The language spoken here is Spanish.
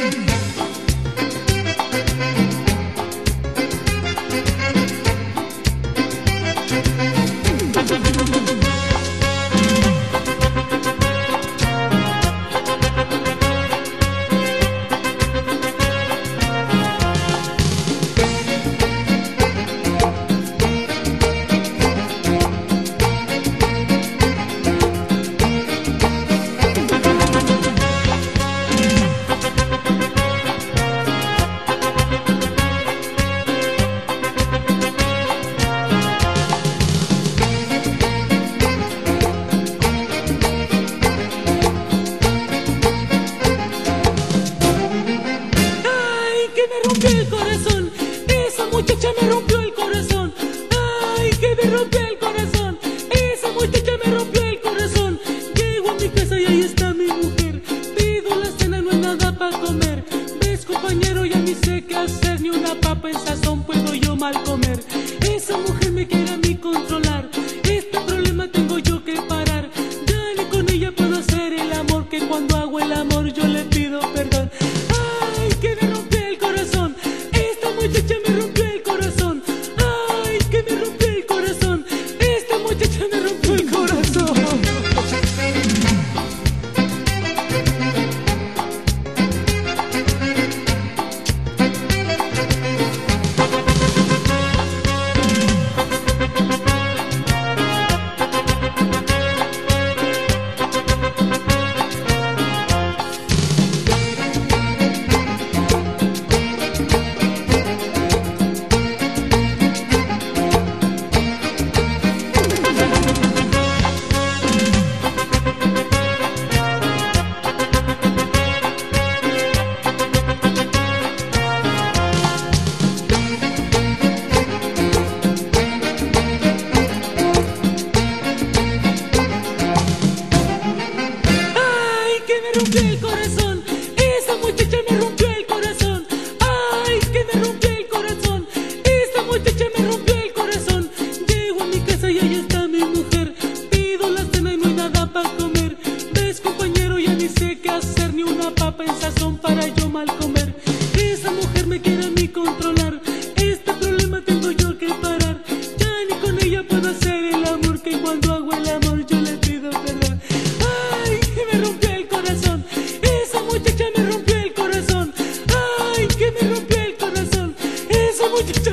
Thank you. Que me rompió el corazón. Esa muchacha me rompió el corazón. Ay, que me rompió el corazón. Esa muchacha me rompió el corazón. Llego a mi casa y ahí está mi mujer. Pido la cena, no hay nada para comer. Ves, compañero, ya ni sé qué hacer. Ni una papa en sazón puedo yo mal comer. Esa mujer me quiere a mí controlar. Me rompió el corazón. Esa muchacha me rompió el corazón. Ay, que me rompió el corazón. Esa muchacha me rompió el corazón. Llego a mi casa y ahí está mi mujer. Pido la cena y no hay nada para comer. Ves, compañero, ya ni sé qué hacer. Ni una papa en sazón para yo mal comer. Woo!